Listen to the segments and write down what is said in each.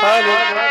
Hallelujah.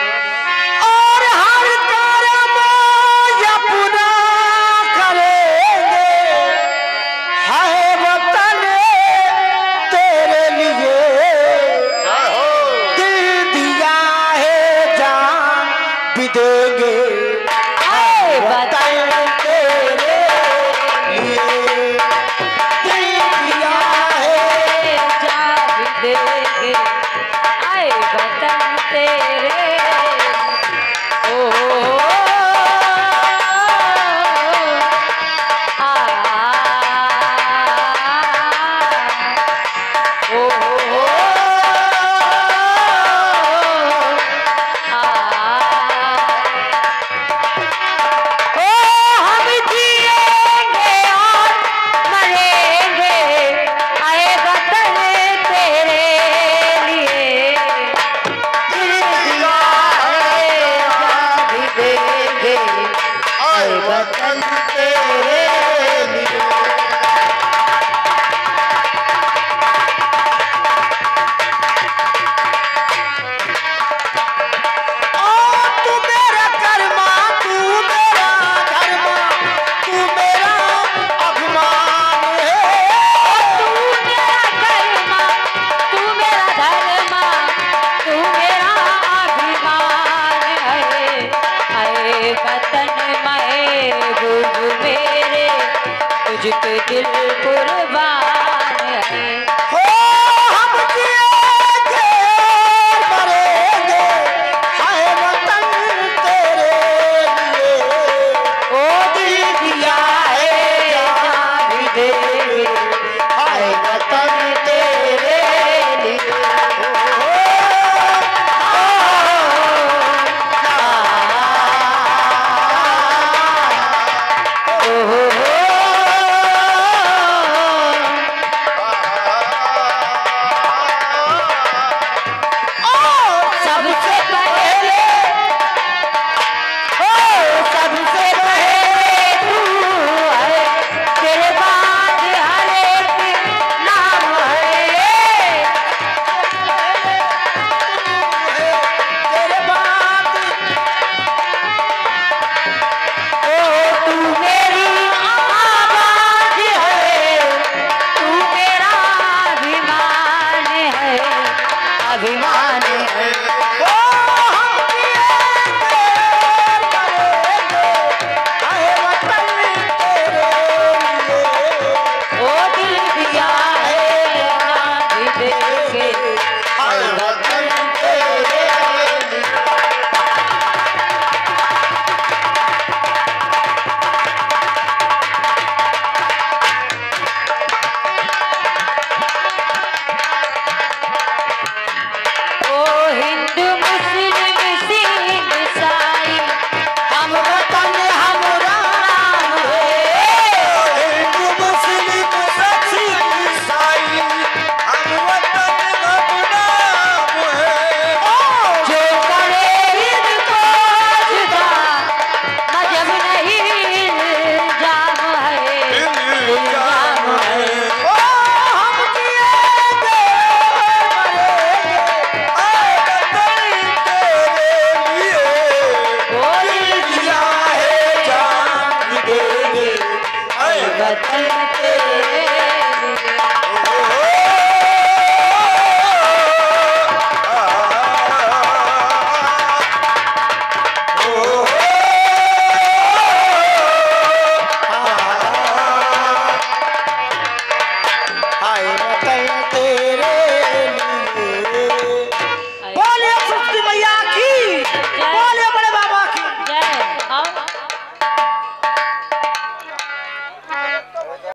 तुझ पे दिल कुर्बान है। मेरा कटे